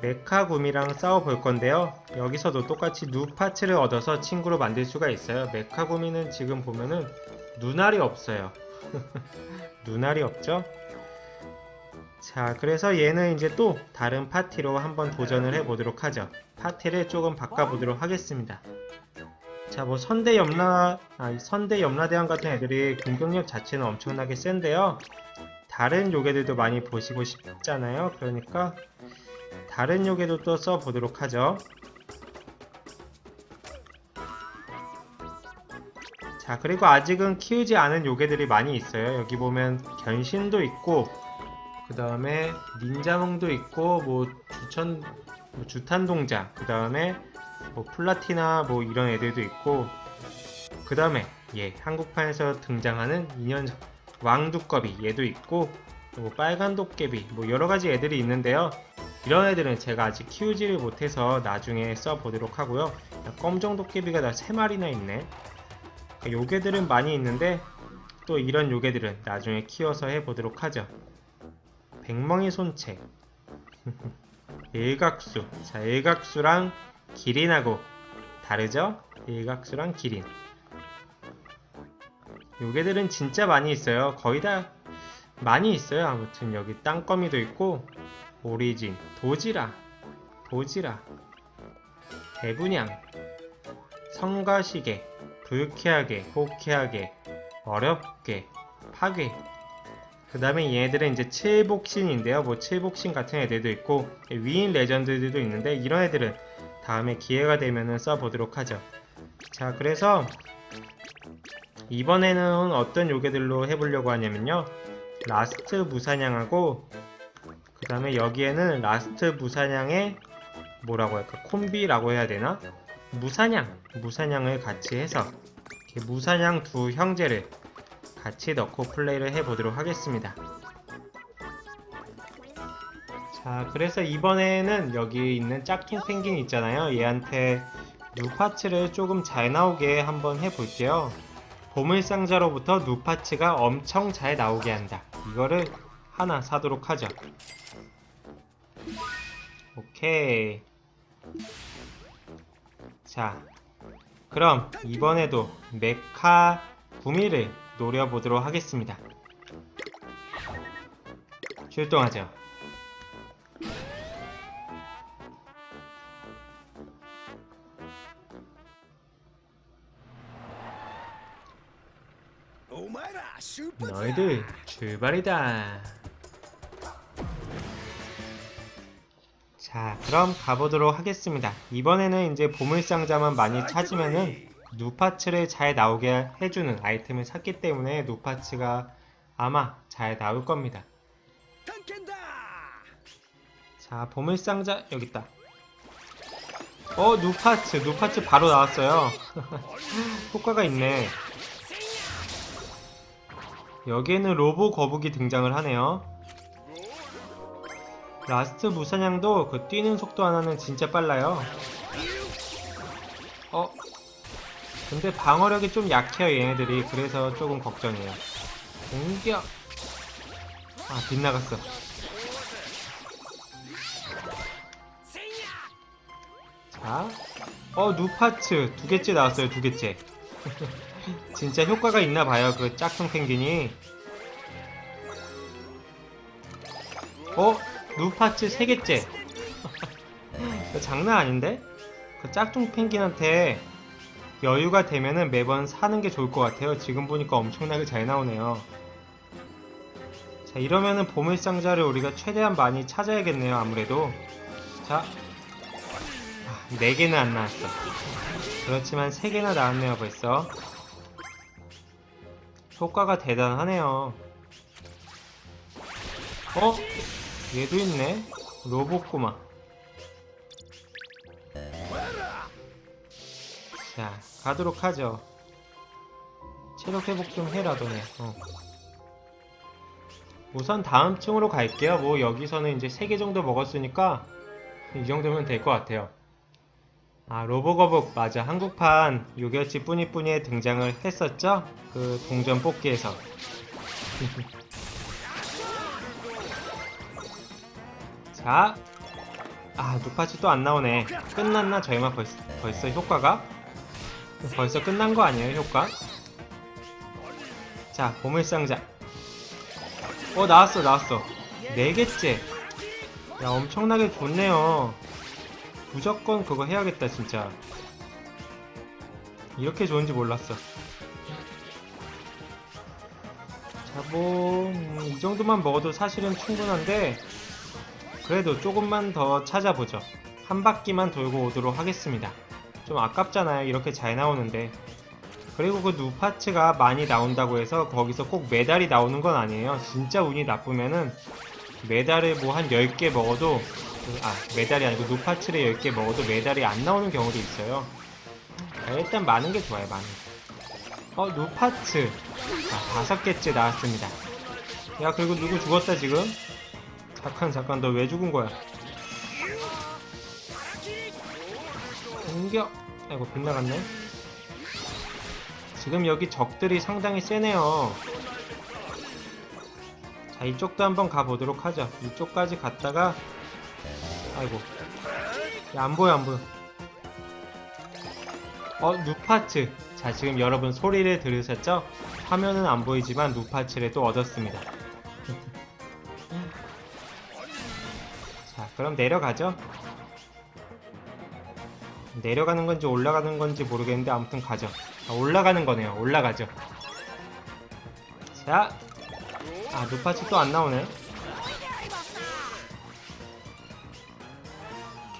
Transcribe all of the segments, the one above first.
메카곰이랑 싸워볼 건데요. 여기서도 똑같이 누 파츠를 얻어서 친구로 만들 수가 있어요. 메카곰이는 지금 보면은 눈알이 없어요. 눈알이 없죠? 자, 그래서 얘는 이제 또 다른 파티로 한번 도전을 해보도록 하죠. 파티를 조금 바꿔보도록 하겠습니다. 자, 뭐 선대 염라, 아, 선대 염라대왕 같은 애들이 공격력 자체는 엄청나게 센데요. 다른 요괴들도 많이 보시고 싶잖아요. 그러니까 다른 요괴도 또 써보도록 하죠. 자, 그리고 아직은 키우지 않은 요괴들이 많이 있어요. 여기 보면 견신도 있고, 그 다음에 닌자몽도 있고, 뭐 주천, 뭐 주탄동자, 그 다음에 뭐 플라티나 뭐 이런 애들도 있고, 그 다음에 예 한국판에서 등장하는 인연 왕두꺼비 얘도 있고, 뭐 빨간 도깨비 뭐 여러 가지 애들이 있는데요. 이런 애들은 제가 아직 키우지를 못해서 나중에 써보도록 하고요. 검정 도깨비가 다 3마리나 있네. 요괴들은 많이 있는데 또 이런 요괴들은 나중에 키워서 해보도록 하죠. 백멍이 손책 일각수 자 일각수랑 기린하고 다르죠? 일각수랑 기린 요괴들은 진짜 많이 있어요. 거의 다 많이 있어요. 아무튼 여기 땅거미도 있고 오리진, 도지라, 도지라, 대분양, 성가시계, 불쾌하게, 호쾌하게, 어렵게, 파괴. 그 다음에 얘네들은 이제 칠복신인데요. 뭐 칠복신 같은 애들도 있고 위인 레전드들도 있는데 이런 애들은 다음에 기회가 되면은 써보도록 하죠. 자, 그래서 이번에는 어떤 요괴들로 해보려고 하냐면요. 라스트 무사냥하고 그 다음에 여기에는 라스트 무사냥의 뭐라고 할까? 콤비라고 해야 되나? 무사냥 무사냥을 같이 해서 이렇게 무사냥 두 형제를 같이 넣고 플레이를 해보도록 하겠습니다. 자 그래서 이번에는 여기 있는 짝퉁 펭귄 있잖아요. 얘한테 누파츠를 조금 잘 나오게 한번 해볼게요 보물상자로부터 누파츠가 엄청 잘 나오게 한다 이거를 하나 사도록 하죠 오케이. 자, 그럼 이번에도 메카 구미를 노려보도록 하겠습니다. 출동하죠. 너희들 출발이다. 자, 그럼 가보도록 하겠습니다. 이번에는 이제 보물상자만 많이 찾으면은 누파츠를 잘 나오게 해주는 아이템을 샀기 때문에 누파츠가 아마 잘 나올 겁니다. 자, 보물상자 여기 있다. 어, 누파츠, 누파츠 바로 나왔어요. 효과가 있네. 여기에는 로보 거북이 등장을 하네요. 라스트 무사냥도 그 뛰는 속도 하나는 진짜 빨라요. 어? 근데 방어력이 좀 약해요 얘네들이 그래서 조금 걱정이에요. 공격! 아 빗나갔어. 자, 어 누파츠 두 개째 나왔어요 두 개째. 진짜 효과가 있나 봐요 그 짝퉁 펭귄이. 어? 루파츠 3개째 장난 아닌데? 그 짝퉁 펭귄한테 여유가 되면은 매번 사는 게 좋을 것 같아요 지금 보니까 엄청나게 잘 나오네요 자 이러면은 보물상자를 우리가 최대한 많이 찾아야겠네요 아무래도 자 아, 4개는 안 나왔어 그렇지만 3개나 나왔네요 벌써 효과가 대단하네요. 어? 얘도 있네. 로봇꼬마 자 가도록 하죠. 체력 회복 좀 해라 너네 어. 우선 다음 층으로 갈게요. 뭐 여기서는 이제 3개 정도 먹었으니까 이 정도면 될 것 같아요 아 로보거북 맞아 한국판 요결치 뿌니뿌니에 등장을 했었죠 그 동전 뽑기에서 자, 아 누파치 또 안 나오네. 끝났나 저희만 벌써, 벌써 효과가? 벌써 끝난 거 아니에요 효과? 자 보물상자. 어 나왔어 나왔어. 네 개째. 야 엄청나게 좋네요. 무조건 그거 해야겠다 진짜. 이렇게 좋은지 몰랐어. 자, 뭐, 음, 이 정도만 먹어도 사실은 충분한데, 그래도 조금만 더 찾아보죠. 한 바퀴만 돌고 오도록 하겠습니다. 좀 아깝잖아요. 이렇게 잘 나오는데. 그리고 그 누파츠가 많이 나온다고 해서 거기서 꼭 메달이 나오는 건 아니에요. 진짜 운이 나쁘면은 메달을 뭐 한 10개 먹어도, 그, 아, 메달이 아니고 누파츠를 10개 먹어도 메달이 안 나오는 경우도 있어요. 아, 일단 많은 게 좋아요, 많은. 어, 누파츠. 자, 다섯 개째 나왔습니다. 야, 그리고 누구 죽었다, 지금? 잠깐, 잠깐, 너 왜 죽은 거야? 공격! 아이고, 빗나갔네. 지금 여기 적들이 상당히 세네요. 자, 이쪽도 한번 가보도록 하죠. 이쪽까지 갔다가, 아이고. 야, 안 보여, 안 보여. 어, 누파츠. 자, 지금 여러분 소리를 들으셨죠? 화면은 안 보이지만 누파츠를 또 얻었습니다. 자, 그럼 내려가죠. 내려가는 건지 올라가는 건지 모르겠는데 아무튼 가죠. 아, 올라가는 거네요. 올라가죠. 자, 아, 누파츠 또 안 나오네.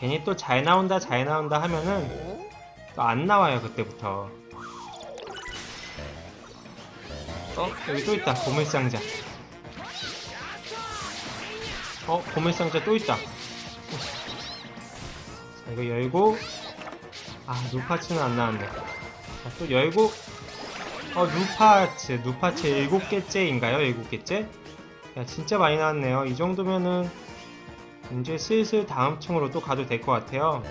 괜히 또 잘 나온다, 잘 나온다 하면은 또 안 나와요, 그때부터. 어, 여기 또 있다. 보물상자. 어, 보물상자 또 있다. 자, 이거 열고. 아, 누파츠는 안 나왔네. 자, 또 열고. 어, 누파츠. 누파츠 일곱 개째인가요? 일곱 개째? 야, 진짜 많이 나왔네요. 이 정도면은 이제 슬슬 다음 층으로 또 가도 될 것 같아요.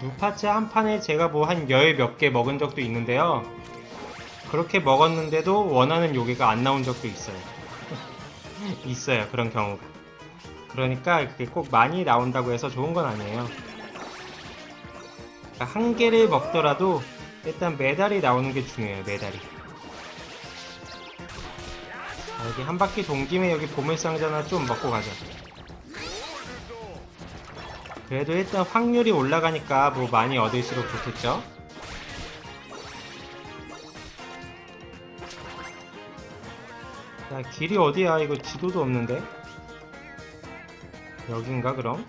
누파츠 한 판에 제가 뭐 한 열 몇 개 먹은 적도 있는데요. 그렇게 먹었는데도 원하는 요괴가 안 나온 적도 있어요. 있어요, 그런 경우가. 그러니까 그게 꼭 많이 나온다고 해서 좋은 건 아니에요. 그러니까 한 개를 먹더라도 일단 메달이 나오는 게 중요해요, 메달이. 자, 여기 한 바퀴 돈 김에 여기 보물상자나 좀 먹고 가죠. 그래도 일단 확률이 올라가니까 뭐 많이 얻을수록 좋겠죠? 야 길이 어디야 이거 지도도 없는데 여긴가 그럼?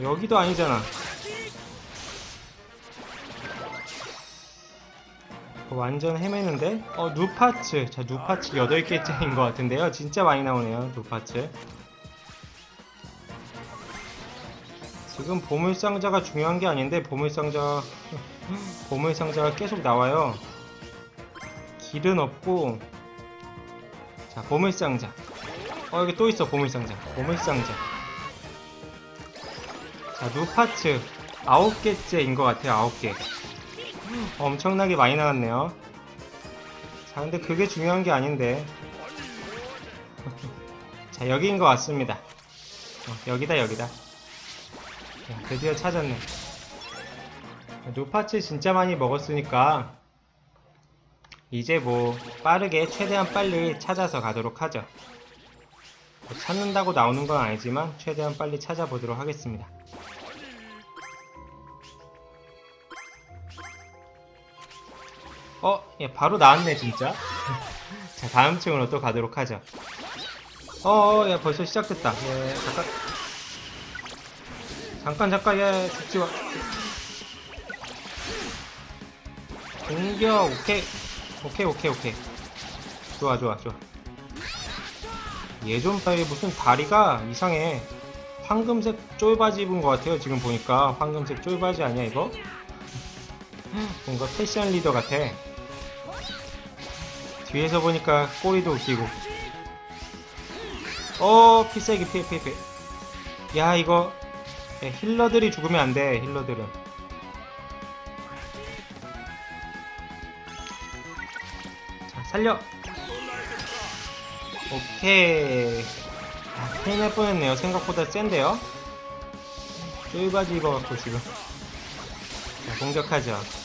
여기도 아니잖아 완전 헤매는데? 어 누파츠. 자 누파츠 8개째인 것 같은데요. 진짜 많이 나오네요 누파츠. 지금 보물상자가 중요한 게 아닌데 보물상자 보물상자가 계속 나와요. 길은 없고. 자 보물상자. 어 여기 또 있어 보물상자. 보물상자. 자 누파츠. 아홉 개째인 것 같아요 아홉 개 엄청나게 많이 나왔네요 자 근데 그게 중요한 게 아닌데 자 여기인 것 같습니다 어, 여기다 여기다 야, 드디어 찾았네. 누파츠 진짜 많이 먹었으니까 이제 뭐 빠르게 최대한 빨리 찾아서 가도록 하죠. 뭐 찾는다고 나오는 건 아니지만 최대한 빨리 찾아보도록 하겠습니다. 어, 예, 바로 나왔네 진짜. 자, 다음 층으로 또 가도록 하죠. 어, 어, 야, 벌써 시작됐다. 예, 잠깐. 잠깐 잠깐 야 죽지 마 공격 오케이 오케이 오케이 오케이 좋아 좋아 좋아 예전 따위 무슨 다리가 이상해 황금색 쫄바지 입은 것 같아요 지금 보니까 황금색 쫄바지 아니야 이거? 뭔가 패션 리더 같아 뒤에서 보니까 꼬리도 웃기고 어 피세기 피해 피해 피해 야 이거 네, 힐러들이 죽으면 안 돼, 힐러들은. 자, 살려! 오케이. 아, 큰일 날 뻔했네요. 생각보다 센데요? 쫄바지 입어갖고 지금. 자, 공격하죠.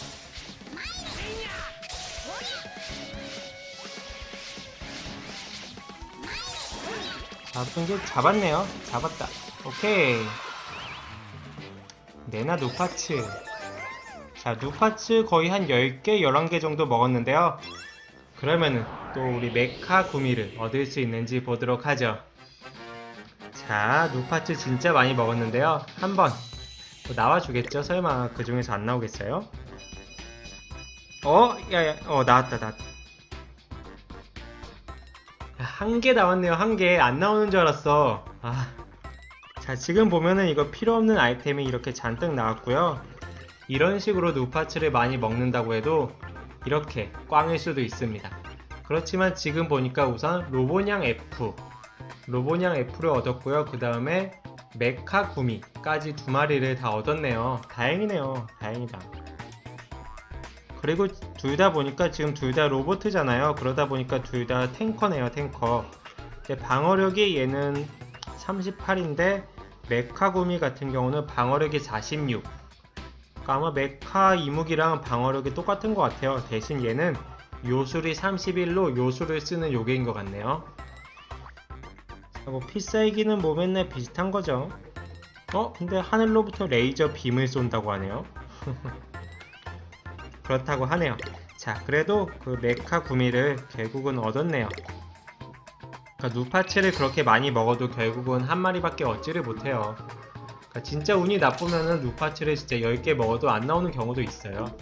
게 잡았네요. 잡았다. 오케이. 네나 누파츠. 자, 누파츠 거의 한 10개, 11개 정도 먹었는데요. 그러면은 또 우리 메카 구미를 얻을 수 있는지 보도록 하죠. 자, 누파츠 진짜 많이 먹었는데요. 한번 뭐 나와주겠죠? 설마 그 중에서 안 나오겠어요? 어? 야야, 어, 나왔다, 나왔다. 한 개 나왔네요, 한 개. 안 나오는 줄 알았어. 아. 자, 지금 보면은 이거 필요 없는 아이템이 이렇게 잔뜩 나왔고요. 이런 식으로 누파츠를 많이 먹는다고 해도 이렇게 꽝일 수도 있습니다. 그렇지만 지금 보니까 우선 로보냥 F, 로보냥 F를 얻었고요. 그 다음에 메카 구미까지 두 마리를 다 얻었네요. 다행이네요. 다행이다. 그리고 둘 다 보니까 지금 둘 다 로보트잖아요. 그러다 보니까 둘 다 탱커네요. 탱커. 방어력이 얘는 38인데 메카 구미 같은 경우는 방어력이 46. 그러니까 아마 메카 이무기랑 방어력이 똑같은 것 같아요. 대신 얘는 요술이 31로 요술을 쓰는 요괴인 것 같네요. 자, 뭐 필살기는 뭐 맨날 비슷한 거죠. 어? 근데 하늘로부터 레이저 빔을 쏜다고 하네요. 그렇다고 하네요. 자, 그래도 그 메카 구미를 결국은 얻었네요. 그러니까 누파츠를 그렇게 많이 먹어도 결국은 한 마리밖에 얻지를 못해요. 그러니까 진짜 운이 나쁘면은 누파츠를 진짜 10개 먹어도 안 나오는 경우도 있어요.